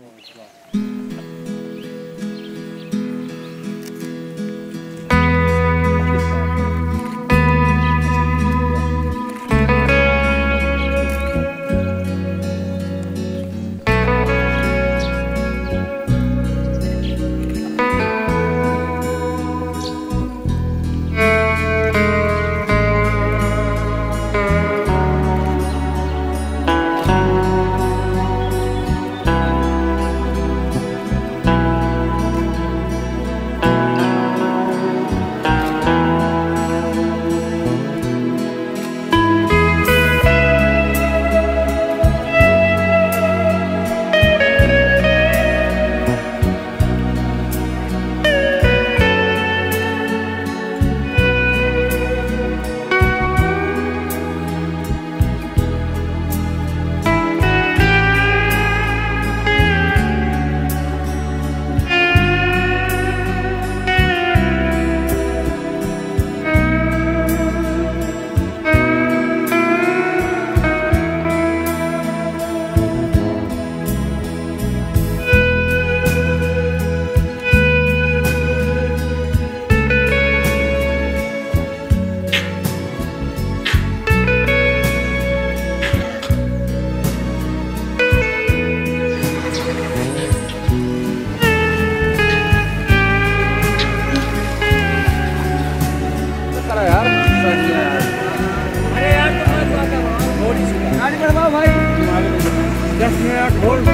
어, 좋아. है यार। अरे यार तो गाड़ी भाई। दस मिनट होल्ड